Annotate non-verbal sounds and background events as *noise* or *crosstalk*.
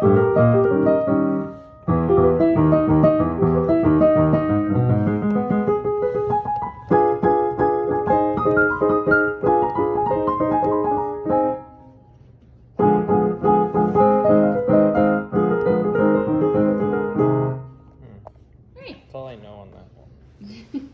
Hmm. That's all I know on that one. *laughs*